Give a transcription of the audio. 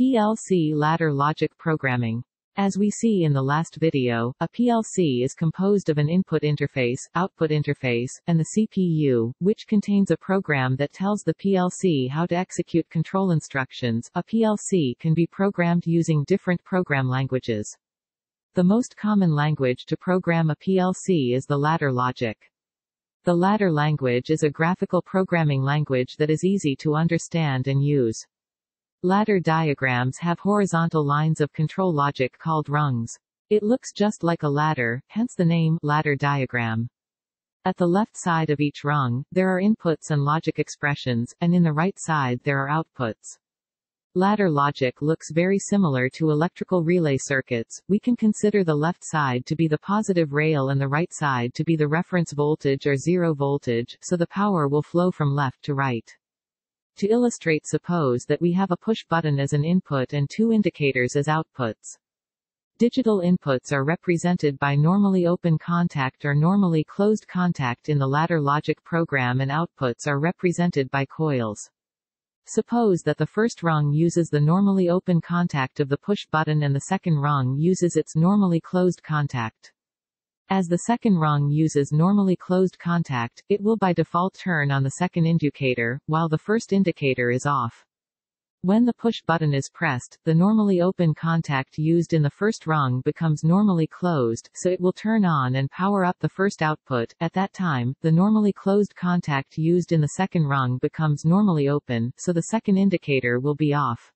PLC ladder logic programming. As we see in the last video, a PLC is composed of an input interface, output interface, and the CPU, which contains a program that tells the PLC how to execute control instructions. A PLC can be programmed using different program languages. The most common language to program a PLC is the ladder logic. The ladder language is a graphical programming language that is easy to understand and use. Ladder diagrams have horizontal lines of control logic called rungs. It looks just like a ladder, hence the name ladder diagram. At the left side of each rung, there are inputs and logic expressions, and in the right side there are outputs. Ladder logic looks very similar to electrical relay circuits. We can consider the left side to be the positive rail and the right side to be the reference voltage or zero voltage, so the power will flow from left to right. To illustrate suppose that we have a push button as an input and two indicators as outputs. Digital inputs are represented by normally open contact or normally closed contact in the ladder logic program and outputs are represented by coils. Suppose that the first rung uses the normally open contact of the push button and the second rung uses its normally closed contact. As the second rung uses normally closed contact, it will by default turn on the second indicator, while the first indicator is off. When the push button is pressed, the normally open contact used in the first rung becomes normally closed, so it will turn on and power up the first output. At that time, the normally closed contact used in the second rung becomes normally open, so the second indicator will be off.